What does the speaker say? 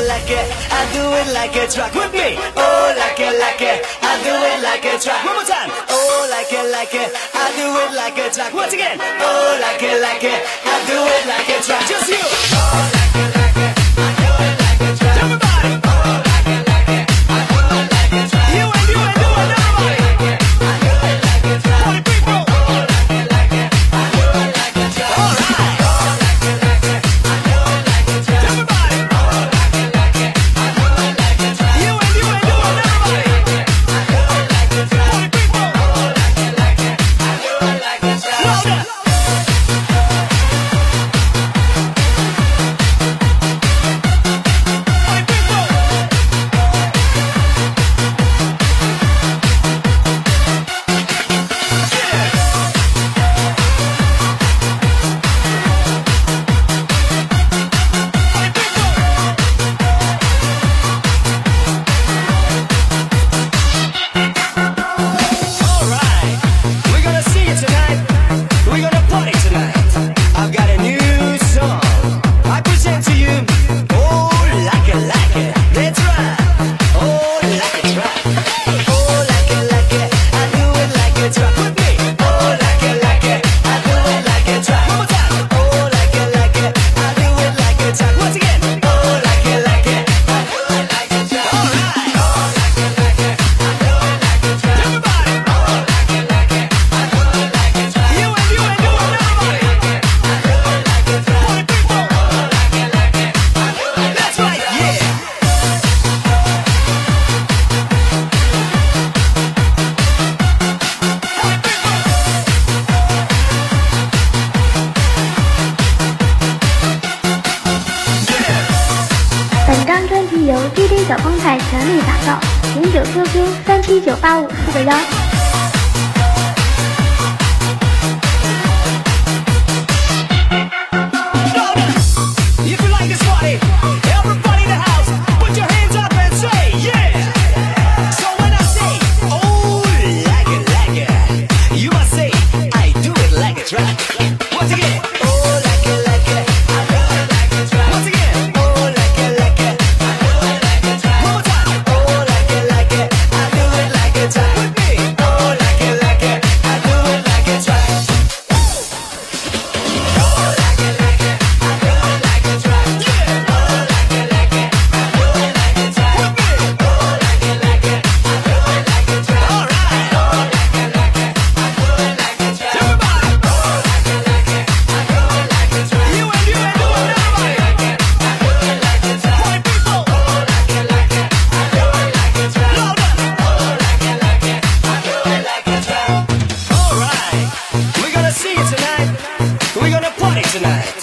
it like it, I do it like a track. with me. Oh, like it, like it, I do it like a track. One more time. Oh, like it, like it, I do it like a track. Once again. Oh, like it, like it, I do it like it. 小方菜全力打造，零九 QQ 三七九八五四个幺。tonight.